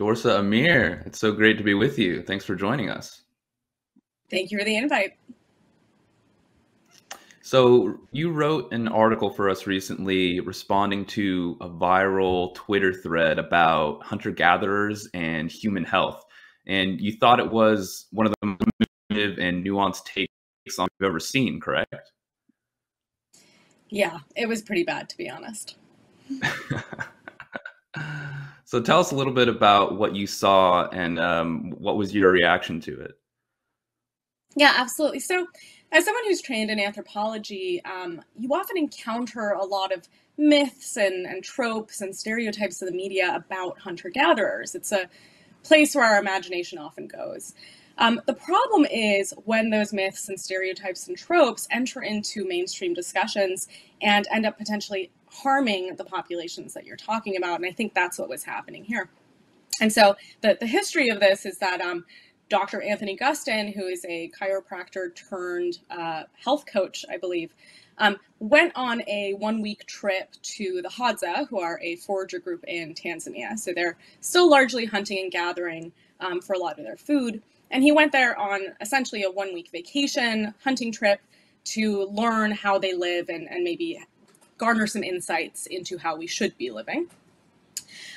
Dorsa Amir, it's so great to be with you. Thanks for joining us. Thank you for the invite. So, you wrote an article for us recently responding to a viral Twitter thread about hunter gatherers and human health. And you thought it was one of the most and nuanced takes on you've ever seen, correct? Yeah, it was pretty bad, to be honest. So tell us a little bit about what you saw and um, what was your reaction to it. Yeah, absolutely. So, as someone who's trained in anthropology, um, you often encounter a lot of myths and, and tropes and stereotypes of the media about hunter gatherers. It's a place where our imagination often goes. Um, the problem is when those myths and stereotypes and tropes enter into mainstream discussions and end up potentially harming the populations that you're talking about. And I think that's what was happening here. And so the, the history of this is that um, Dr. Anthony Gustin, who is a chiropractor turned uh, health coach, I believe, um, went on a one week trip to the Hadza, who are a forager group in Tanzania. So they're still largely hunting and gathering um, for a lot of their food. And he went there on essentially a one week vacation hunting trip to learn how they live and, and maybe garner some insights into how we should be living.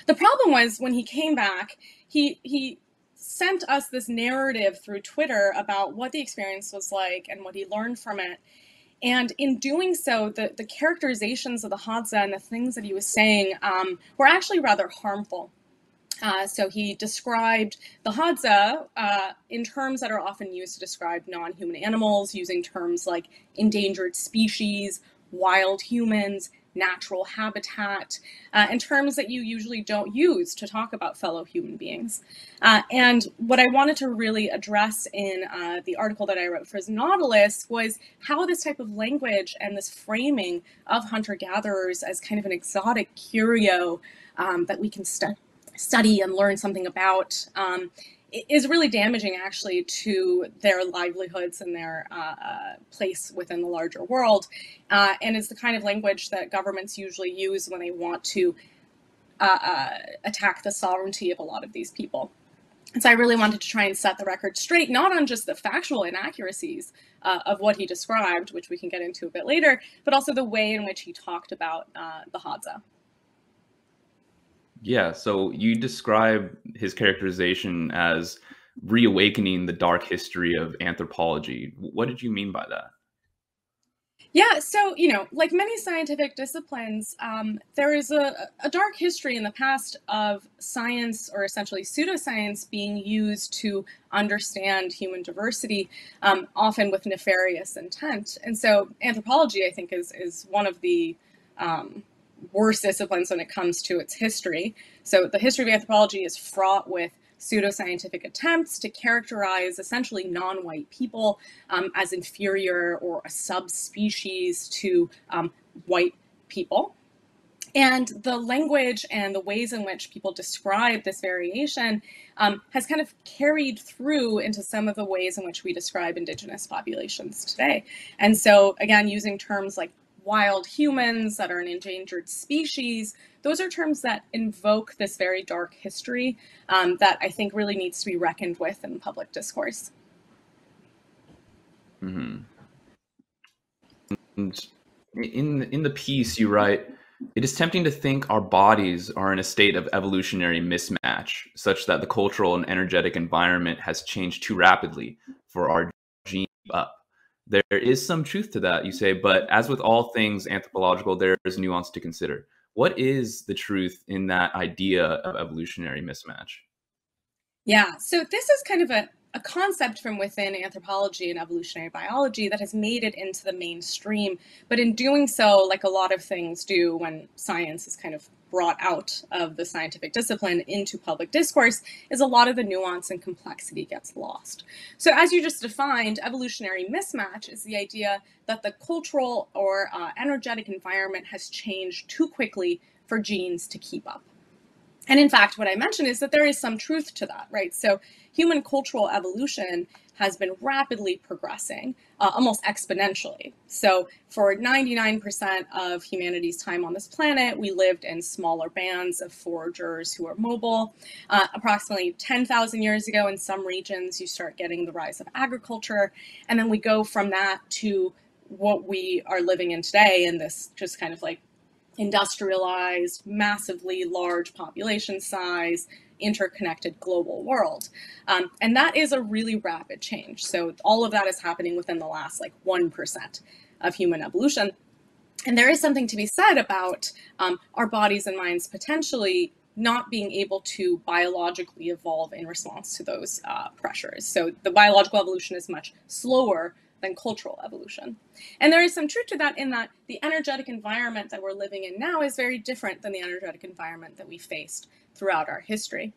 The problem was when he came back, he he sent us this narrative through Twitter about what the experience was like and what he learned from it. And in doing so, the, the characterizations of the Hadza and the things that he was saying um, were actually rather harmful. Uh, so he described the Hadza uh, in terms that are often used to describe non human animals, using terms like endangered species wild humans, natural habitat, uh, and terms that you usually don't use to talk about fellow human beings. Uh, and what I wanted to really address in uh, the article that I wrote for Nautilus was how this type of language and this framing of hunter gatherers as kind of an exotic curio um, that we can stu- study and learn something about um, is really damaging actually to their livelihoods and their uh, uh, place within the larger world. Uh, and it's the kind of language that governments usually use when they want to uh, uh, attack the sovereignty of a lot of these people. And so I really wanted to try and set the record straight, not on just the factual inaccuracies uh, of what he described, which we can get into a bit later, but also the way in which he talked about the Hadza. Yeah, so you describe his characterization as reawakening the dark history of anthropology. What did you mean by that? Yeah, so, you know, like many scientific disciplines, um, there is a, a dark history in the past of science or essentially pseudoscience being used to understand human diversity, um, often with nefarious intent. And so anthropology, I think, is, is one of the um, worst disciplines when it comes to its history. So the history of anthropology is fraught with pseudoscientific attempts to characterize essentially non-white people um, as inferior or a subspecies to um, white people. And the language and the ways in which people describe this variation um, has kind of carried through into some of the ways in which we describe indigenous populations today. And so, again, using terms like wild humans, that are an endangered species. Those are terms that invoke this very dark history um, that I think really needs to be reckoned with in public discourse. Mm-hmm. And in in the piece, you write, "It is tempting to think our bodies are in a state of evolutionary mismatch, such that the cultural and energetic environment has changed too rapidly for our gene up." There is some truth to that, you say, but as with all things anthropological, there is nuance to consider. What is the truth in that idea of evolutionary mismatch? Yeah, so this is kind of a, a concept from within anthropology and evolutionary biology that has made it into the mainstream. But in doing so, like a lot of things do when science is kind of brought out of the scientific discipline into public discourse is a lot of the nuance and complexity gets lost. So, as you just defined, evolutionary mismatch is the idea that the cultural or uh, energetic environment has changed too quickly for genes to keep up. And in fact, what I mentioned is that there is some truth to that, right? So human cultural evolution has been rapidly progressing, uh, almost exponentially. So for 99% of humanity's time on this planet, we lived in smaller bands of foragers who are mobile. Uh, approximately 10,000 years ago, in some regions, you start getting the rise of agriculture. And then we go from that to what we are living in today in this just kind of like industrialized, massively large population size, interconnected global world. Um, and that is a really rapid change. So all of that is happening within the last like 1% of human evolution. And there is something to be said about um, our bodies and minds potentially not being able to biologically evolve in response to those uh, pressures. So the biological evolution is much slower than cultural evolution. And there is some truth to that in that the energetic environment that we're living in now is very different than the energetic environment that we faced throughout our history.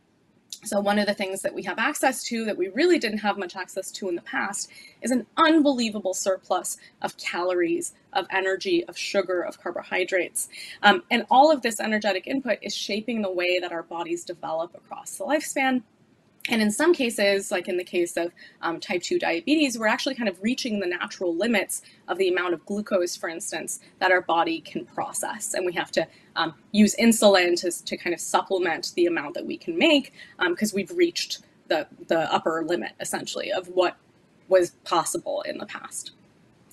So, one of the things that we have access to that we really didn't have much access to in the past is an unbelievable surplus of calories, of energy, of sugar, of carbohydrates. Um, and all of this energetic input is shaping the way that our bodies develop across the lifespan and in some cases, like in the case of um, type 2 diabetes, we're actually kind of reaching the natural limits of the amount of glucose, for instance, that our body can process. And we have to um, use insulin to, to kind of supplement the amount that we can make because um, we've reached the, the upper limit, essentially, of what was possible in the past.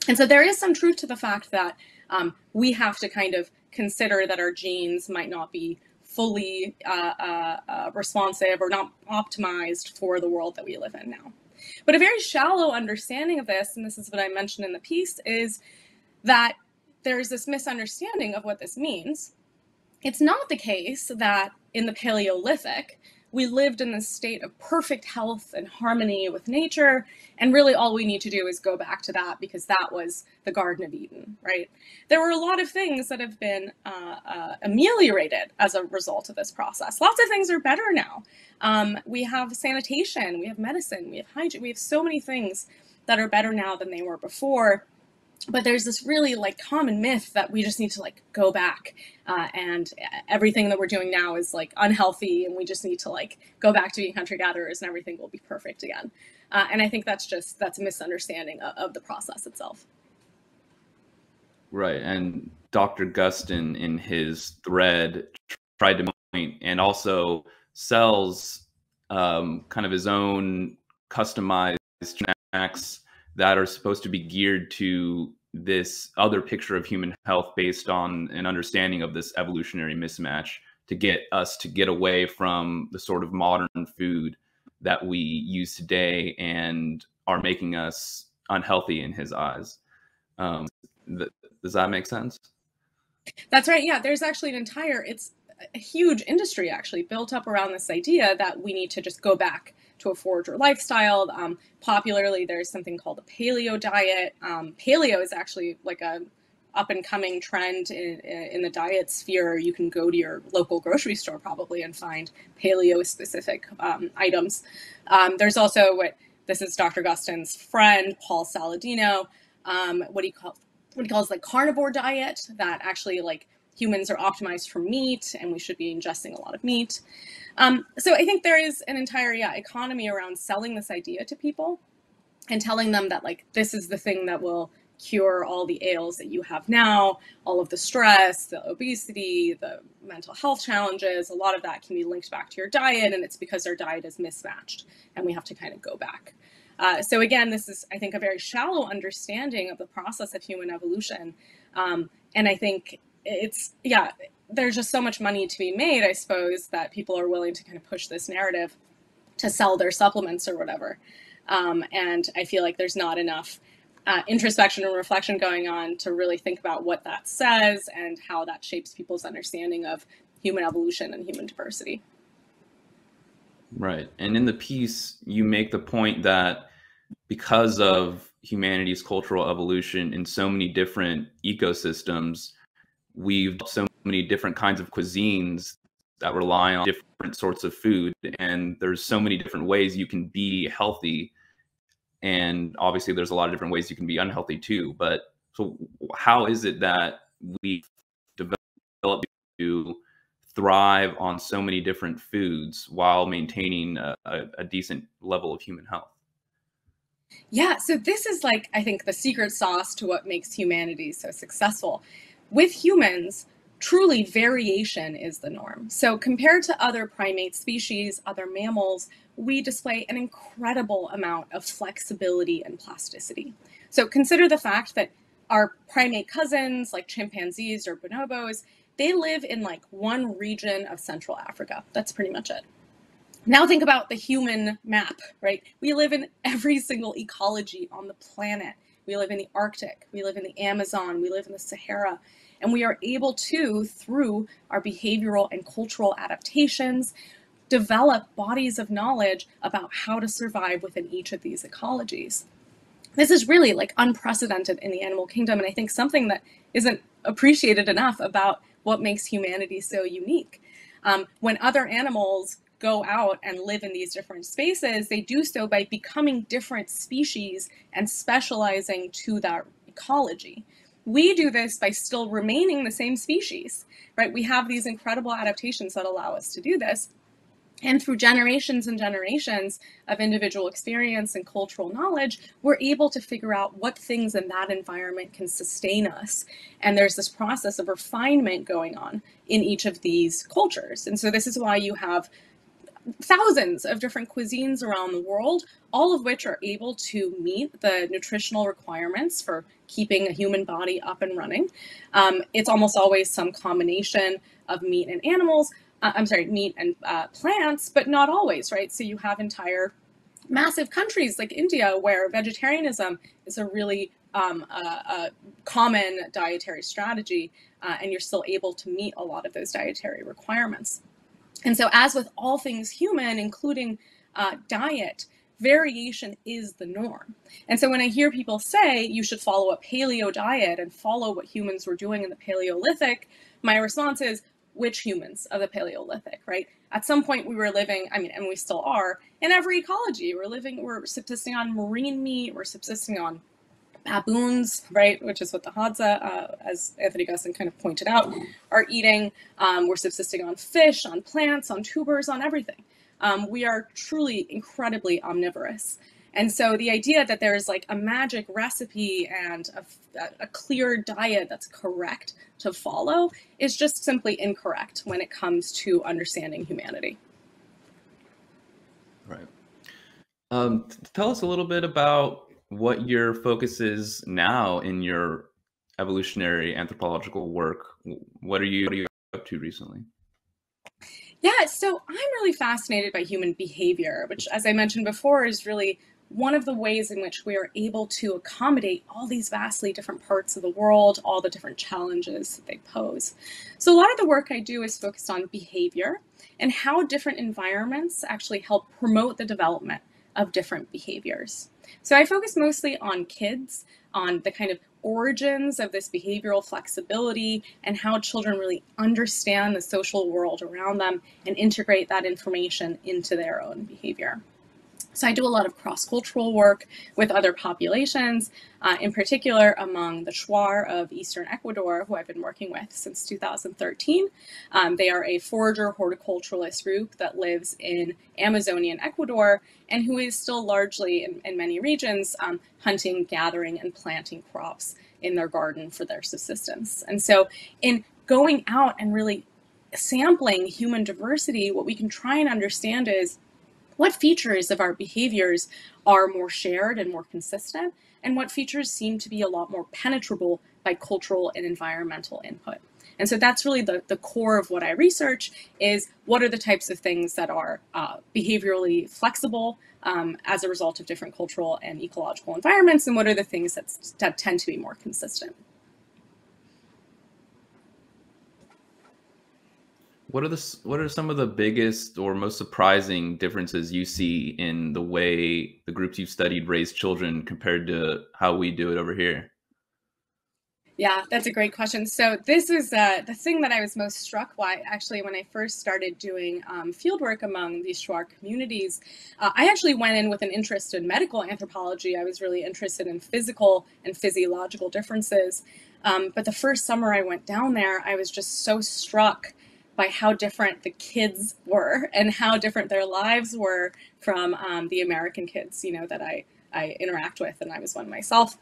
And so there is some truth to the fact that um, we have to kind of consider that our genes might not be fully uh, uh, uh, responsive or not optimized for the world that we live in now. But a very shallow understanding of this, and this is what I mentioned in the piece, is that there's this misunderstanding of what this means. It's not the case that in the Paleolithic, we lived in this state of perfect health and harmony with nature. And really, all we need to do is go back to that because that was the Garden of Eden, right? There were a lot of things that have been uh, uh, ameliorated as a result of this process. Lots of things are better now. Um, we have sanitation, we have medicine, we have hygiene, we have so many things that are better now than they were before but there's this really like common myth that we just need to like go back uh, and everything that we're doing now is like unhealthy and we just need to like go back to being hunter gatherers and everything will be perfect again. Uh, and i think that's just that's a misunderstanding of, of the process itself. Right and dr gustin in his thread tried to point and also sells um, kind of his own customized snacks that are supposed to be geared to this other picture of human health based on an understanding of this evolutionary mismatch to get us to get away from the sort of modern food that we use today and are making us unhealthy in his eyes. Um, th- does that make sense? That's right. Yeah, there's actually an entire, it's a huge industry actually built up around this idea that we need to just go back to a forager lifestyle. Um, popularly, there's something called the paleo diet. Um, paleo is actually like a up and coming trend in, in the diet sphere. You can go to your local grocery store probably and find paleo specific um, items. Um, there's also what this is Dr. Gustin's friend Paul Saladino. Um, what he calls what he calls like carnivore diet that actually like humans are optimized for meat and we should be ingesting a lot of meat. Um, so I think there is an entire yeah, economy around selling this idea to people and telling them that like this is the thing that will cure all the ails that you have now, all of the stress, the obesity, the mental health challenges, a lot of that can be linked back to your diet and it's because our diet is mismatched and we have to kind of go back. Uh, so again, this is, I think, a very shallow understanding of the process of human evolution. Um, and I think it's, yeah, there's just so much money to be made, I suppose, that people are willing to kind of push this narrative to sell their supplements or whatever. Um, and I feel like there's not enough uh, introspection and reflection going on to really think about what that says and how that shapes people's understanding of human evolution and human diversity. Right. And in the piece, you make the point that because of humanity's cultural evolution in so many different ecosystems, we've so many different kinds of cuisines that rely on different sorts of food and there's so many different ways you can be healthy and obviously there's a lot of different ways you can be unhealthy too but so how is it that we develop to thrive on so many different foods while maintaining a, a, a decent level of human health? Yeah, so this is like, I think, the secret sauce to what makes humanity so successful. With humans, truly variation is the norm. So, compared to other primate species, other mammals, we display an incredible amount of flexibility and plasticity. So, consider the fact that our primate cousins, like chimpanzees or bonobos, they live in like one region of Central Africa. That's pretty much it. Now think about the human map, right? We live in every single ecology on the planet. We live in the Arctic, we live in the Amazon, we live in the Sahara, and we are able to, through our behavioral and cultural adaptations, develop bodies of knowledge about how to survive within each of these ecologies. This is really like unprecedented in the animal kingdom, and I think something that isn't appreciated enough about what makes humanity so unique. Um, when other animals go out and live in these different spaces, they do so by becoming different species and specializing to that ecology. We do this by still remaining the same species, right? We have these incredible adaptations that allow us to do this. And through generations and generations of individual experience and cultural knowledge, we're able to figure out what things in that environment can sustain us. And there's this process of refinement going on in each of these cultures. And so, this is why you have thousands of different cuisines around the world, all of which are able to meet the nutritional requirements for keeping a human body up and running. Um, it's almost always some combination of meat and animals. Uh, I'm sorry, meat and uh, plants, but not always, right? So you have entire massive countries like India where vegetarianism is a really um, a, a, common dietary strategy, uh, and you're still able to meet a lot of those dietary requirements. And so, as with all things human, including uh, diet, variation is the norm. And so, when I hear people say you should follow a paleo diet and follow what humans were doing in the Paleolithic, my response is, which humans of the Paleolithic, right? At some point, we were living, I mean, and we still are, in every ecology. We're living, we're subsisting on marine meat, we're subsisting on baboons, right, which is what the Hadza, uh, as Anthony Gustin kind of pointed out, are eating. Um, we're subsisting on fish, on plants, on tubers, on everything. Um, we are truly incredibly omnivorous. And so the idea that there's like a magic recipe and a, a, clear diet that's correct to follow is just simply incorrect when it comes to understanding humanity. Right. Um, tell us a little bit about what your focus is now in your evolutionary anthropological work. What are you, what are you up to recently? Yeah, so I'm really fascinated by human behavior, which, as I mentioned before, is really one of the ways in which we are able to accommodate all these vastly different parts of the world, all the different challenges that they pose. So, a lot of the work I do is focused on behavior and how different environments actually help promote the development of different behaviors. So I focus mostly on kids, on the kind of origins of this behavioral flexibility and how children really understand the social world around them and integrate that information into their own behavior. So I do a lot of cross-cultural work with other populations, uh, in particular among the Shuar of Eastern Ecuador, who I've been working with since 2013. Um, they are a forager horticulturalist group that lives in Amazonian Ecuador and who is still largely, in, in many regions, um, hunting, gathering, and planting crops in their garden for their subsistence. And so in going out and really sampling human diversity, what we can try and understand is what features of our behaviors are more shared and more consistent, and what features seem to be a lot more penetrable by cultural and environmental input. And so that's really the, the core of what I research is what are the types of things that are uh, behaviorally flexible um, as a result of different cultural and ecological environments, and what are the things that, that tend to be more consistent. What are the what are some of the biggest or most surprising differences you see in the way the groups you've studied raise children compared to how we do it over here? Yeah, that's a great question. So this is uh, the thing that I was most struck by actually when I first started doing um, field work among these Shuar communities. Uh, I actually went in with an interest in medical anthropology. I was really interested in physical and physiological differences. Um, but the first summer I went down there, I was just so struck by how different the kids were and how different their lives were from um, the American kids, you know, that I, I interact with, and I was one myself.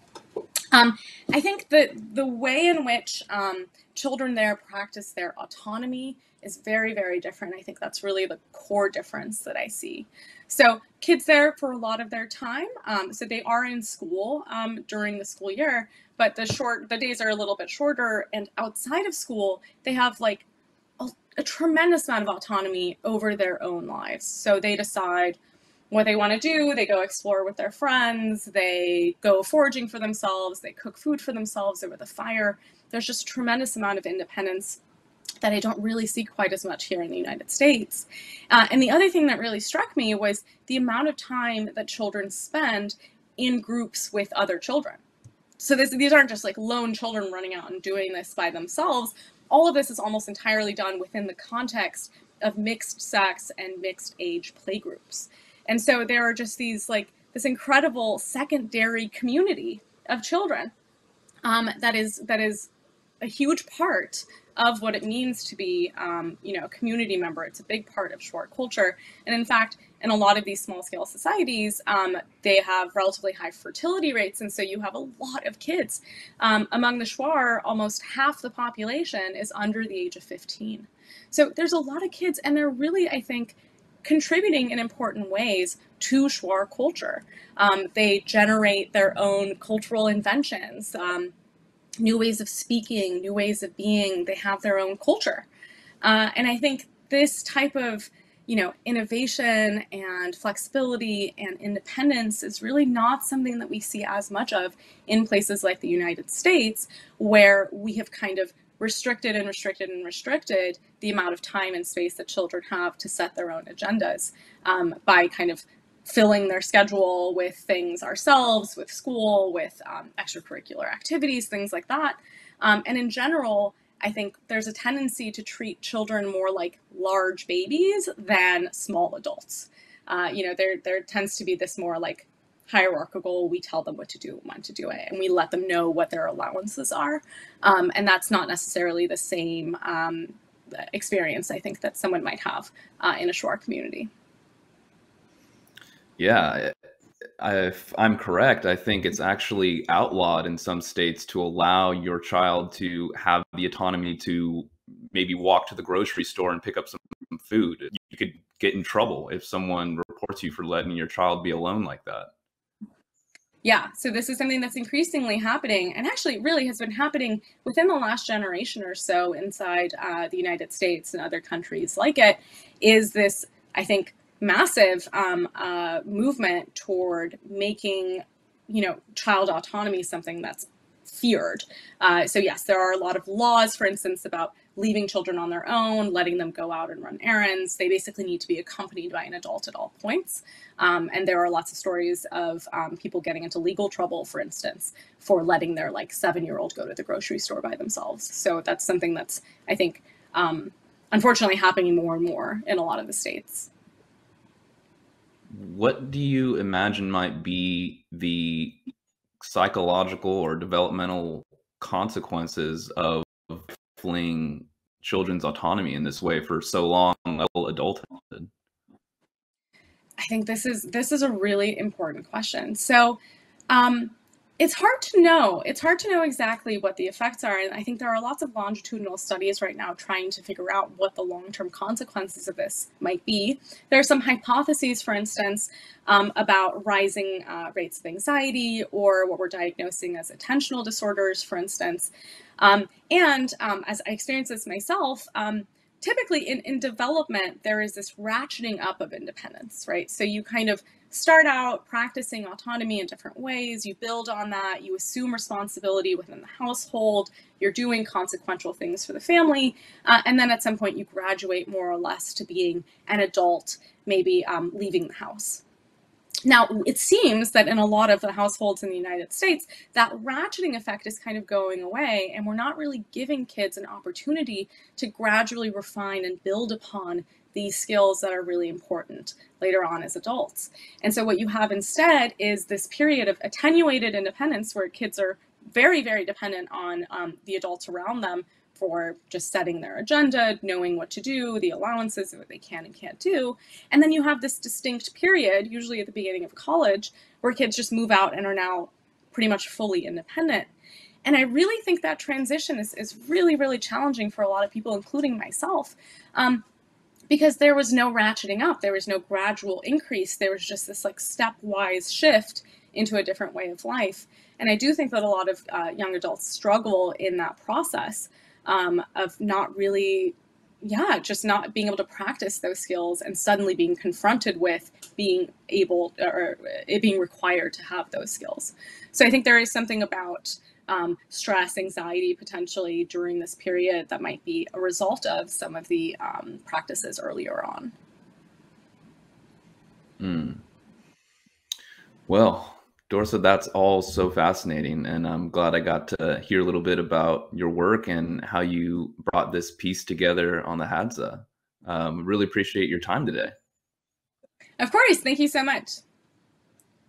Um, I think that the way in which um, children there practice their autonomy is very, very different. I think that's really the core difference that I see. So kids there for a lot of their time. Um, so they are in school um, during the school year, but the short the days are a little bit shorter. And outside of school, they have like a, tremendous amount of autonomy over their own lives. So they decide what they want to do. They go explore with their friends. They go foraging for themselves. They cook food for themselves over the fire. There's just a tremendous amount of independence that I don't really see quite as much here in the United States. Uh, and the other thing that really struck me was the amount of time that children spend in groups with other children. So this, these aren't just like lone children running out and doing this by themselves. All of this is almost entirely done within the context of mixed sex and mixed age playgroups. And so there are just these like this incredible secondary community of children um, that is that is a huge part of what it means to be, um, you know, a community member. It's a big part of Shuar culture. And in fact, in a lot of these small scale societies, um, they have relatively high fertility rates. And so you have a lot of kids. Um, among the Shuar, almost half the population is under the age of 15. So there's a lot of kids, and they're really, I think, contributing in important ways to Shuar culture. Um, they generate their own cultural inventions. Um, new ways of speaking, new ways of being. They have their own culture. Uh, and I think this type of you know innovation and flexibility and independence is really not something that we see as much of in places like the United States where we have kind of restricted and restricted and restricted the amount of time and space that children have to set their own agendas um, by kind of filling their schedule with things ourselves, with school, with um, extracurricular activities, things like that. Um, and in general, I think there's a tendency to treat children more like large babies than small adults. Uh, you know, there there tends to be this more like hierarchical. We tell them what to do, when to do it, and we let them know what their allowances are. Um, and that's not necessarily the same um, experience I think that someone might have uh, in a Shuar community. Yeah, if I'm correct, I think it's actually outlawed in some states to allow your child to have the autonomy to maybe walk to the grocery store and pick up some food. You could get in trouble if someone reports you for letting your child be alone like that. Yeah, so this is something that's increasingly happening, and actually, really has been happening within the last generation or so inside uh, the United States and other countries like it. Is this, I think, massive um, uh, movement toward making, you know, child autonomy something that's feared. Uh, so yes, there are a lot of laws, for instance, about leaving children on their own, letting them go out and run errands. They basically need to be accompanied by an adult at all points. Um, and there are lots of stories of um, people getting into legal trouble, for instance, for letting their like seven year old go to the grocery store by themselves. So that's something that's, I think, um, unfortunately happening more and more in a lot of the states what do you imagine might be the psychological or developmental consequences of fleeing children's autonomy in this way for so long level adulthood? I think this is this is a really important question. So um, it's hard to know. It's hard to know exactly what the effects are. And I think there are lots of longitudinal studies right now trying to figure out what the long term consequences of this might be. There are some hypotheses, for instance, um, about rising uh, rates of anxiety or what we're diagnosing as attentional disorders, for instance. Um, and um, as I experienced this myself, um, typically in, in development, there is this ratcheting up of independence, right? So you kind of start out practicing autonomy in different ways. You build on that. You assume responsibility within the household. You're doing consequential things for the family. Uh, and then at some point, you graduate more or less to being an adult, maybe um, leaving the house. Now, it seems that in a lot of the households in the United States, that ratcheting effect is kind of going away, and we're not really giving kids an opportunity to gradually refine and build upon these skills that are really important later on as adults. And so what you have instead is this period of attenuated independence where kids are very, very dependent on um, the adults around them for just setting their agenda, knowing what to do, the allowances, what they can and can't do. And then you have this distinct period, usually at the beginning of college, where kids just move out and are now pretty much fully independent. And I really think that transition is, is really, really challenging for a lot of people, including myself. Um, because there was no ratcheting up, there was no gradual increase, there was just this like stepwise shift into a different way of life. And I do think that a lot of uh, young adults struggle in that process um, of not really, yeah, just not being able to practice those skills and suddenly being confronted with being able or it being required to have those skills. So I think there is something about um, stress, anxiety potentially during this period that might be a result of some of the um, practices earlier on. Mm. Well, Dorsa, that's all so fascinating. And I'm glad I got to hear a little bit about your work and how you brought this piece together on the Hadza. Um, really appreciate your time today. Of course. Thank you so much.